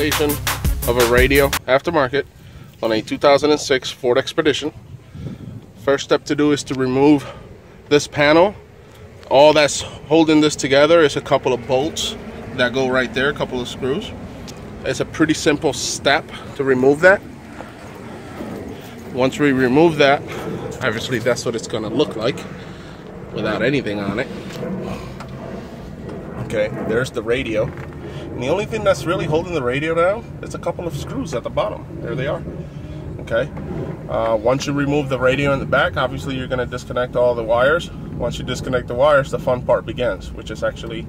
installation of a radio aftermarket on a 2006 Ford Expedition. First step to do is to remove this panel. All that's holding this together is a couple of bolts that go right there, a couple of screws. It's a pretty simple step to remove that. Once we remove that, obviously that's what it's gonna look like without anything on it. Okay, there's the radio. And the only thing that's really holding the radio down is a couple of screws at the bottom. There they are. Okay. Uh, once you remove the radio in the back, obviously you're going to disconnect all the wires. Once you disconnect the wires, the fun part begins, which is actually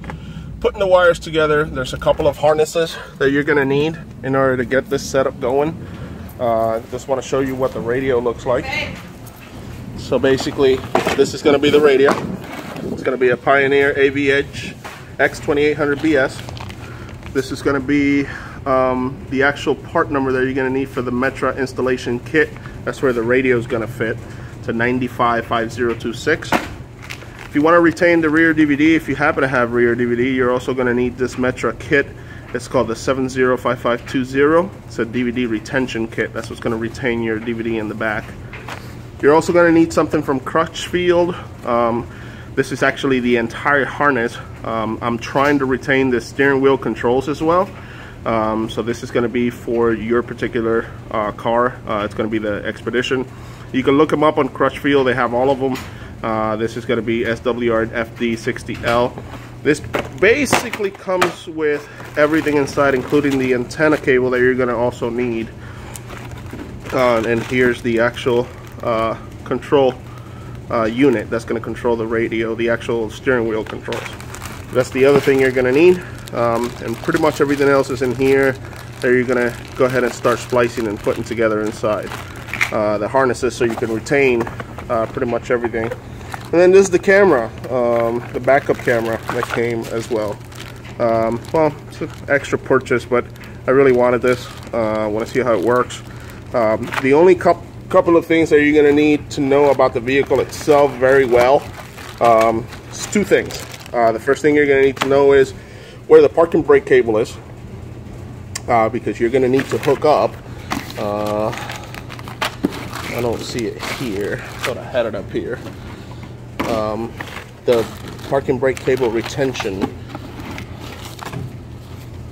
putting the wires together. There's a couple of harnesses that you're going to need in order to get this setup going. Uh, just want to show you what the radio looks like. So basically, this is going to be the radio. It's going to be a Pioneer AV-Edge X2800BS. This is going to be um, the actual part number that you're going to need for the Metra installation kit. That's where the radio is going to fit It's to 955026. If you want to retain the rear DVD, if you happen to have rear DVD, you're also going to need this Metra kit. It's called the 705520. It's a DVD retention kit. That's what's going to retain your DVD in the back. You're also going to need something from Crutchfield. Um, this is actually the entire harness. Um, I'm trying to retain the steering wheel controls as well. Um, so this is going to be for your particular uh, car. Uh, it's going to be the Expedition. You can look them up on Crutchfield. They have all of them. Uh, this is going to be SWR FD60L. This basically comes with everything inside, including the antenna cable that you're going to also need. Uh, and here's the actual uh, control uh, unit that's going to control the radio, the actual steering wheel controls. That's the other thing you're going to need. Um, and pretty much everything else is in here that you're going to go ahead and start splicing and putting together inside. Uh, the harnesses so you can retain uh, pretty much everything. And then this is the camera, um, the backup camera that came as well. Um, well, it's an extra purchase, but I really wanted this. I uh, want to see how it works. Um, the only couple couple of things that you're going to need to know about the vehicle itself very well. Um, it's two things. Uh, the first thing you're going to need to know is where the parking brake cable is, uh, because you're going to need to hook up. Uh, I don't see it here. Thought I had it up here. Um, the parking brake cable retention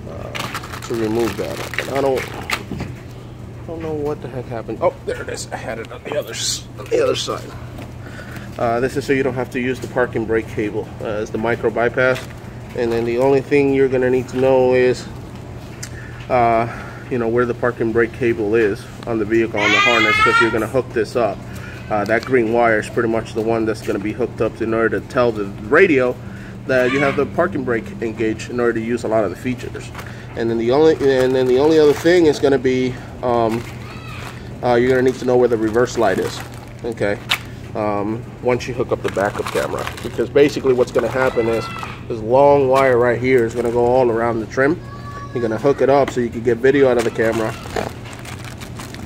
uh, to remove that. I don't don't know what the heck happened. Oh, there it is. I had it on the other, on the other side. Uh, this is so you don't have to use the parking brake cable uh, as the micro bypass. And then the only thing you're going to need to know is, uh, you know, where the parking brake cable is on the vehicle on the harness because you're going to hook this up. Uh, that green wire is pretty much the one that's going to be hooked up in order to tell the radio that you have the parking brake engaged in order to use a lot of the features. And then the only and then the only other thing is going to be um, uh, you're going to need to know where the reverse light is. Okay. Um, once you hook up the backup camera, because basically what's going to happen is this long wire right here is going to go all around the trim. You're going to hook it up so you can get video out of the camera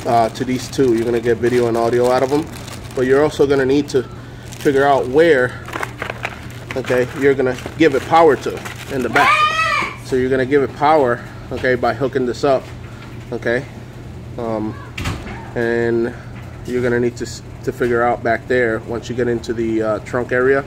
uh, to these two. You're going to get video and audio out of them, but you're also going to need to figure out where okay you're going to give it power to in the back. So you're gonna give it power, okay, by hooking this up, okay, um, and you're gonna need to to figure out back there once you get into the uh, trunk area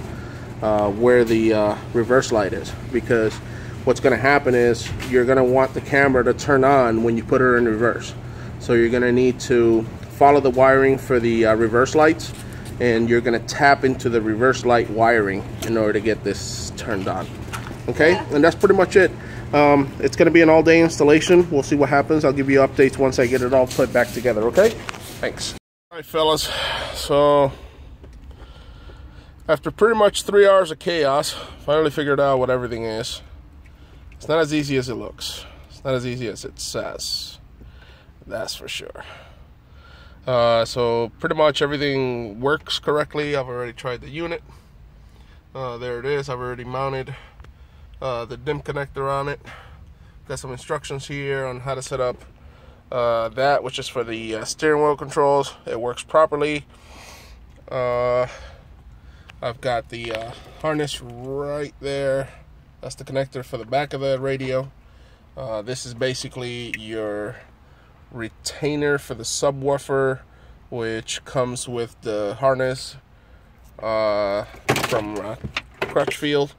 uh, where the uh, reverse light is. Because what's going to happen is you're going to want the camera to turn on when you put it in reverse. So you're going to need to follow the wiring for the uh, reverse lights and you're going to tap into the reverse light wiring in order to get this turned on. Okay? And that's pretty much it um, it's going to be an all-day installation. We'll see what happens. I'll give you updates once I get it all put back together, okay? Thanks. All right, fellas. So, after pretty much three hours of chaos, finally figured out what everything is. It's not as easy as it looks. It's not as easy as it says. That's for sure. Uh, so, pretty much everything works correctly. I've already tried the unit. Uh, there it is. I've already mounted uh, the DIM connector on it. Got some instructions here on how to set up uh, that, which is for the uh, steering wheel controls. It works properly. Uh, I've got the uh, harness right there. That's the connector for the back of the radio. Uh, this is basically your retainer for the subwoofer, which comes with the harness from Crutchfield.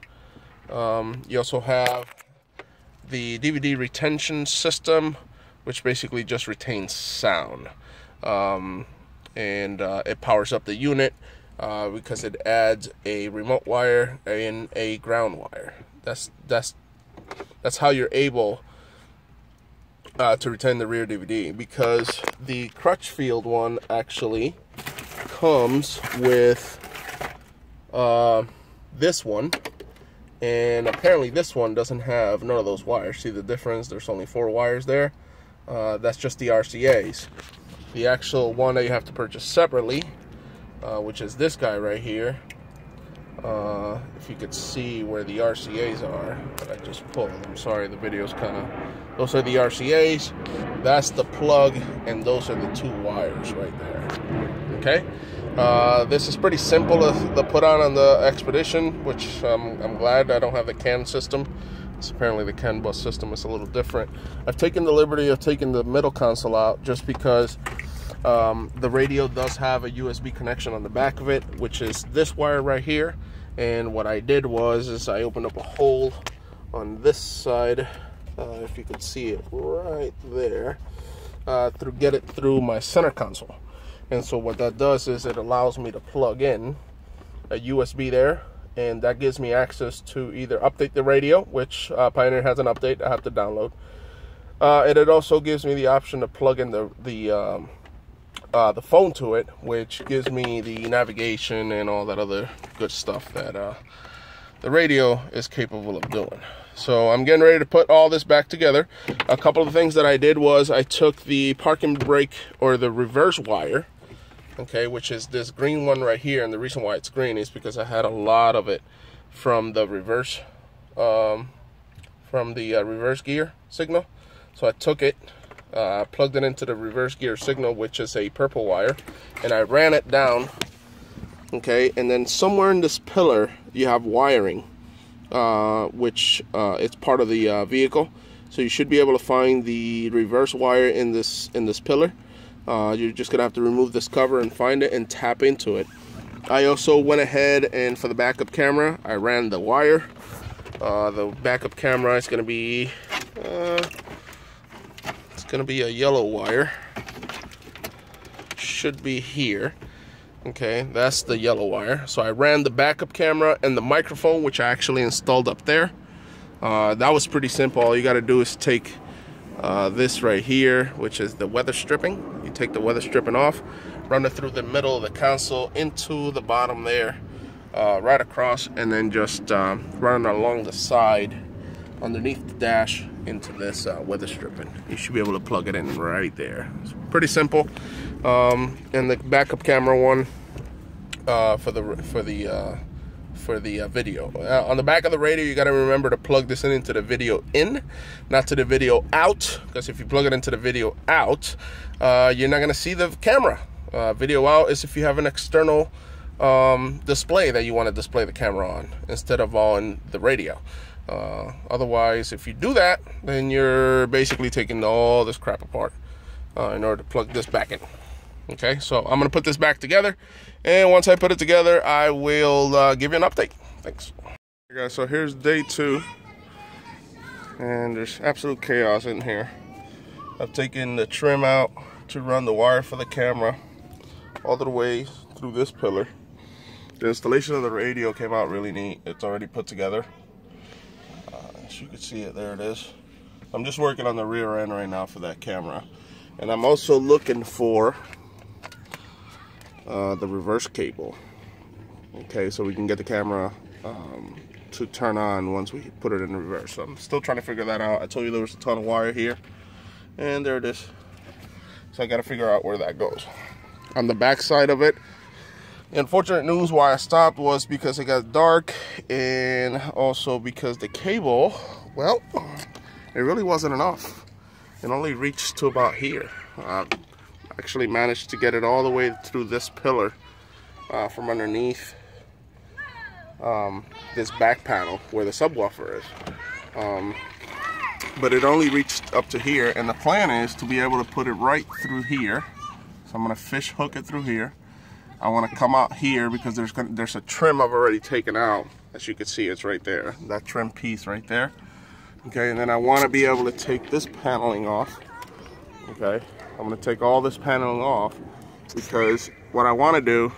Um, you also have the DVD retention system, which basically just retains sound. Um, and uh, it powers up the unit uh, because it adds a remote wire and a ground wire. That's that's that's how you're able uh, to retain the rear DVD because the Crutchfield one actually comes with uh, this one and apparently this one doesn't have none of those wires. See the difference? There's only four wires there. Uh, that's just the RCA's the actual one that you have to purchase separately uh, which is this guy right here. Uh, if you could see where the RCA's are. I just pulled I'm sorry the video's kind of those are the RCA's that's the plug and those are the two wires right there. Okay uh, this is pretty simple to, to, put on on the Expedition, which um, I'm glad I don't have the CAN system. It's apparently the CAN bus system is a little different. I've taken the liberty of taking the middle console out just because um, the radio does have a USB connection on the back of it, which is this wire right here. And what I did was is I opened up a hole on this side, uh, if you can see it right there, uh, through get it through my center console. And so what that does is it allows me to plug in a USB there and that gives me access to either update the radio, which uh, Pioneer has an update I have to download. Uh, and it also gives me the option to plug in the the um, uh, the phone to it, which gives me the navigation and all that other good stuff that uh, the radio is capable of doing. So I'm getting ready to put all this back together. A couple of things that I did was I took the parking brake or the reverse wire okay, which is this green one right here. And the reason why it's green is because I had a lot of it from the reverse, um, from the uh, reverse gear signal. So I took it, uh, plugged it into the reverse gear signal, which is a purple wire, and I ran it down, okay, and then somewhere in this pillar, you have wiring, uh, which uh, it's part of the uh, vehicle. So you should be able to find the reverse wire in this in this pillar uh, you're just gonna have to remove this cover and find it and tap into it. I also went ahead and for the backup camera, I ran the wire. Uh, the backup camera is gonna be, uh, it's gonna be a yellow wire. Should be here. Okay, that's the yellow wire. So I ran the backup camera and the microphone, which I actually installed up there. Uh, that was pretty simple. All you gotta do is take uh, this right here, which is the weather stripping. You take the weather stripping off, run it through the middle of the console into the bottom there, uh, right across, and then just um, run along the side underneath the dash into this uh, weather stripping. You should be able to plug it in right there. It's pretty simple. Um, and the backup camera one uh, for the for the uh, for the uh, video. Uh, on the back of the radio, you got to remember to plug this in into the video in, not to the video out, because if you plug it into the video out, uh, you're not going to see the camera. Uh, video out is if you have an external um, display that you want to display the camera on instead of on the radio. Uh, otherwise, if you do that, then you're basically taking all this crap apart uh, in order to plug this back in. Okay, so I'm gonna put this back together, and once I put it together, I will uh, give you an update. Thanks. Okay, guys, so here's day two, and there's absolute chaos in here. I've taken the trim out to run the wire for the camera all the way through this pillar. The installation of the radio came out really neat. It's already put together. Uh, as you can see it, there it is. I'm just working on the rear end right now for that camera. And I'm also looking for uh, the reverse cable. Okay, so we can get the camera um, to turn on once we put it in reverse. So I'm still trying to figure that out. I told you there was a ton of wire here, and there it is. So I got to figure out where that goes. On the back side of it, unfortunate news why I stopped was because it got dark, and also because the cable, well, it really wasn't enough. It only reached to about here. Uh, actually managed to get it all the way through this pillar uh, from underneath um, this back panel where the subwoofer is. Um, but it only reached up to here and the plan is to be able to put it right through here. So I'm gonna fish hook it through here. I want to come out here because there's gonna, there's a trim I've already taken out. As you can see it's right there that trim piece right there. Okay and then I want to be able to take this paneling off. Okay I'm to take all this paneling off because what I want to do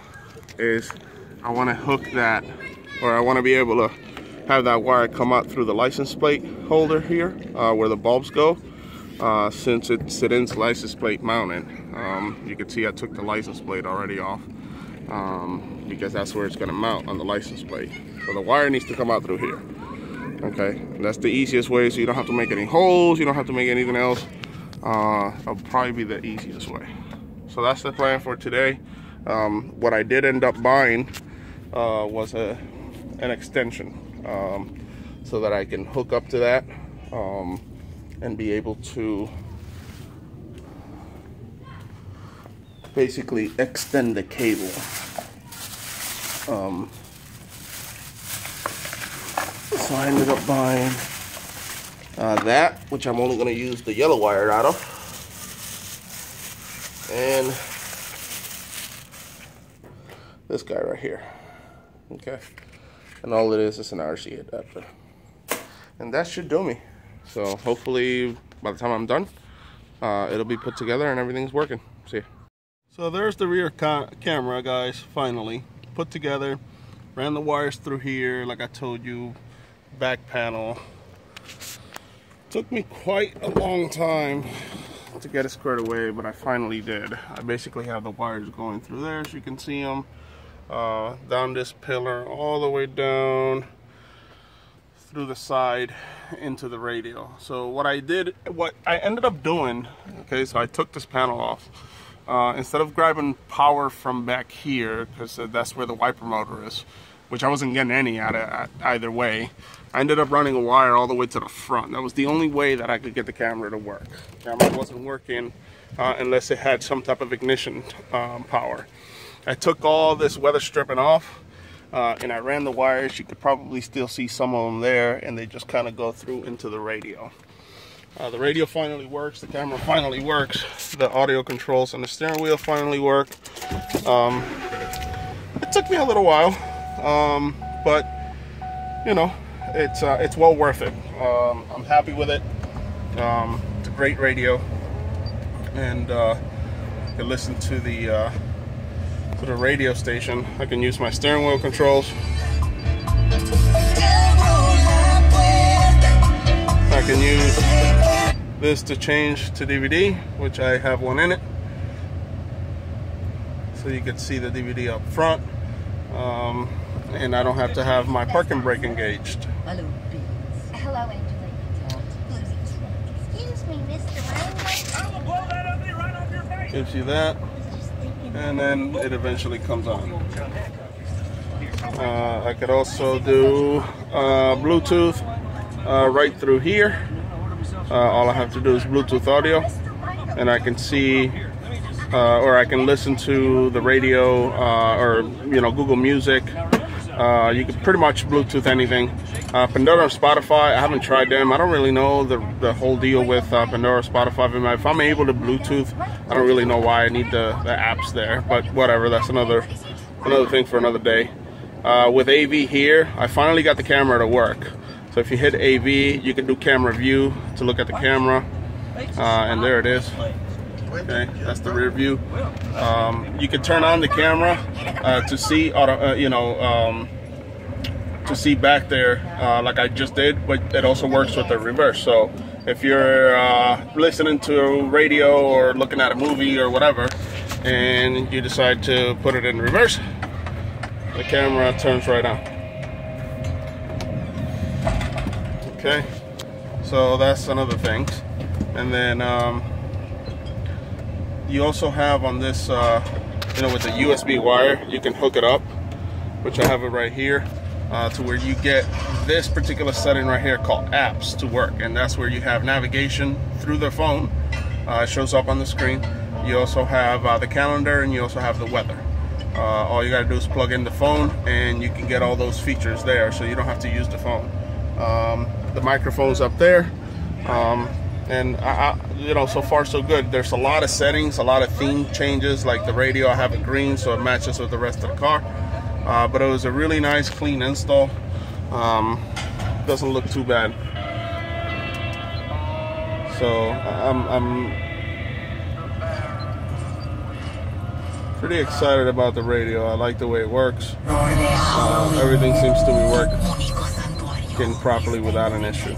is I want to hook that or I want to be able to have that wire come out through the license plate holder here uh, where the bulbs go uh, since it's it license plate mounted um, you can see I took the license plate already off um, because that's where it's to mount on the license plate. So the wire needs to come out through here okay? And that's the easiest way so you don't have to make any holes you don't have to make anything else uh, that'll probably be the easiest way so that's the plan for today um, what I did end up buying uh, was a an extension um, so that I can hook up to that um, and be able to basically extend the cable. Um, so I ended up buying uh, that, which I'm only going to use the yellow wire out of. And this guy right here. Okay? And all it is is an RC adapter. And that should do me. So hopefully by the time I'm done uh, it'll be put together and everything's working. See so there's the rear camera guys finally. Put together ran the wires through here like I told you back panel took me quite a long time to get it squared away but I finally did I basically have the wires going through there so you can see them uh, down this pillar all the way down through the side into the radio. So what I did, what I ended up doing, okay, so I took this panel off. Uh, instead of grabbing power from back here, because uh, that's where the wiper motor is, which I wasn't getting any out of either way, I ended up running a wire all the way to the front. That was the only way that I could get the camera to work. The camera wasn't working uh, unless it had some type of ignition um, power. I took all this weather stripping off uh, and I ran the wires. You could probably still see some of them there and they just kind of go through into the radio. Uh, the radio finally works, the camera finally works, the audio controls and the steering wheel finally work. Um, it took me a little while, um, but you know, it's uh, it's well worth it. Um, I'm happy with it. Um, it's a great radio, and uh, you can listen to the uh, to the radio station. I can use my steering wheel controls. I can use this to change to DVD, which I have one in it. So you can see the DVD up front. Um, and I don't have to have my parking brake engaged. Hello, Hello, Excuse me, Mr. I will blow that ugly right off your face. Gives you that and then it eventually comes on. Uh, I could also do uh, Bluetooth uh, right through here. Uh, all I have to do is Bluetooth audio and I can see uh, or I can listen to the radio uh, or you know Google Music. You can pretty much Bluetooth anything. Uh, Pandora and Spotify, I haven't tried them. I don't really know the, the whole deal with uh, Pandora, Spotify. If I'm able to Bluetooth, I don't really know why I need the, the apps there. But whatever, that's another another thing for another day. Uh, with AV here, I finally got the camera to work. So if you hit AV, you can do camera view to look at the camera. Uh, and there it is. Okay, that's the rear view. Um, you can turn on the camera uh, to see, auto, uh, you know, um, to see back there uh, like I just did, but it also works with the reverse. So if you're uh, listening to radio or looking at a movie or whatever, and you decide to put it in reverse, the camera turns right on. Okay, so that's another thing. And then um, you also have on this, uh, you know, with the USB wire, you can hook it up, which I have it right here uh, to where you get this particular setting right here called apps to work. And that's where you have navigation through the phone uh, it shows up on the screen. You also have uh, the calendar and you also have the weather. Uh, all you got to do is plug in the phone and you can get all those features there so you don't have to use the phone. Um, the microphone's up there. Um, and I, you know, so far so good. There's a lot of settings, a lot of theme changes. Like the radio, I have it green, so it matches with the rest of the car. Uh, but it was a really nice, clean install. Um, doesn't look too bad. So I'm, I'm pretty excited about the radio. I like the way it works. Uh, everything seems to be working properly without an issue.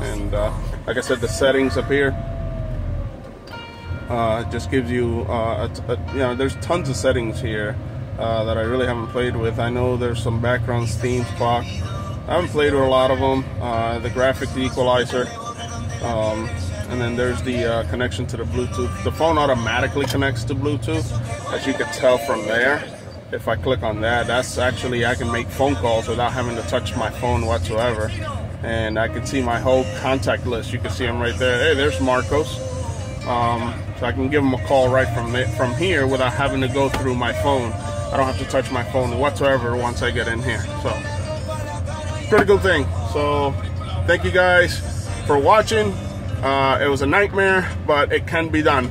And uh, like I said, the settings up here uh, just gives you, uh, know, there's tons of settings here uh, that I really haven't played with. I know there's some background themes clock. I haven't played with a lot of them. Uh, the graphic equalizer. Um, and then there's the uh, connection to the Bluetooth. The phone automatically connects to Bluetooth, as you can tell from there. If I click on that, that's actually, I can make phone calls without having to touch my phone whatsoever. And I can see my whole contact list. You can see them right there. Hey, there's Marcos. Um, so I can give him a call right from from here without having to go through my phone. I don't have to touch my phone whatsoever once I get in here. So, pretty good thing. So, thank you guys for watching. Uh, it was a nightmare, but it can be done.